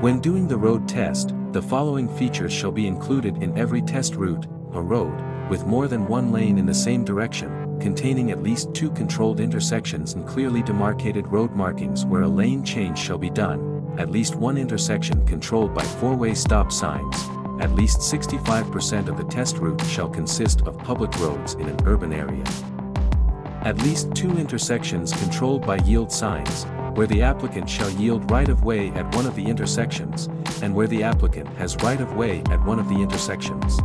When doing the road test, the following features shall be included in every test route, a road, with more than one lane in the same direction, containing at least two controlled intersections and clearly demarcated road markings where a lane change shall be done, at least one intersection controlled by four-way stop signs, at least 65% of the test route shall consist of public roads in an urban area. At least two intersections controlled by yield signs, where the applicant shall yield right-of-way at one of the intersections, and where the applicant has right-of-way at one of the intersections.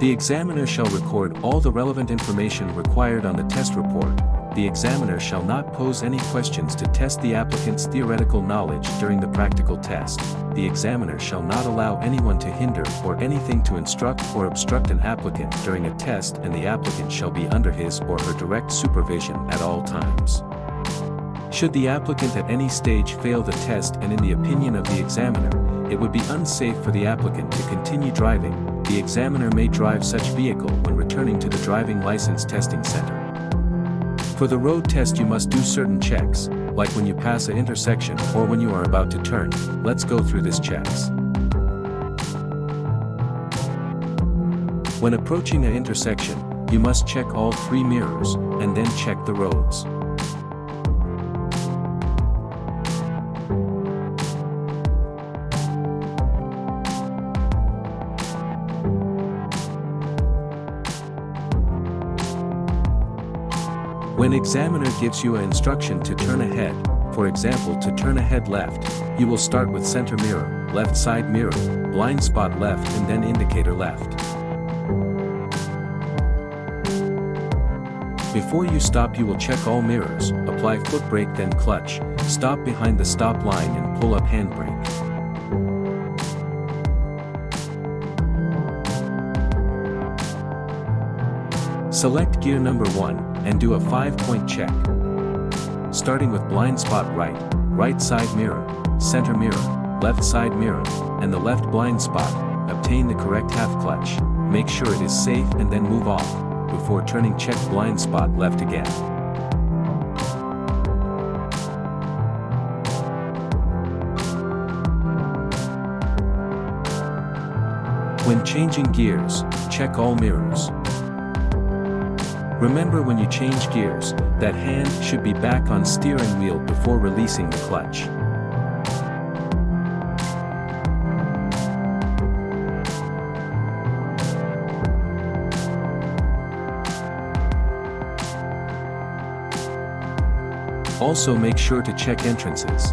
The examiner shall record all the relevant information required on the test report, the examiner shall not pose any questions to test the applicant's theoretical knowledge during the practical test. The examiner shall not allow anyone to hinder or anything to instruct or obstruct an applicant during a test and the applicant shall be under his or her direct supervision at all times. Should the applicant at any stage fail the test and in the opinion of the examiner, it would be unsafe for the applicant to continue driving, the examiner may drive such vehicle when returning to the driving license testing center. For the road test you must do certain checks, like when you pass an intersection or when you are about to turn, let's go through this checks. When approaching an intersection, you must check all three mirrors, and then check the roads. When examiner gives you an instruction to turn ahead, for example to turn ahead left, you will start with center mirror, left side mirror, blind spot left and then indicator left. Before you stop you will check all mirrors, apply foot brake then clutch, stop behind the stop line and pull up handbrake. Select gear number 1, and do a 5-point check. Starting with blind spot right, right side mirror, center mirror, left side mirror, and the left blind spot, obtain the correct half clutch, make sure it is safe and then move off, before turning check blind spot left again. When changing gears, check all mirrors. Remember when you change gears, that hand should be back on steering wheel before releasing the clutch. Also make sure to check entrances.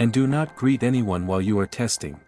And do not greet anyone while you are testing.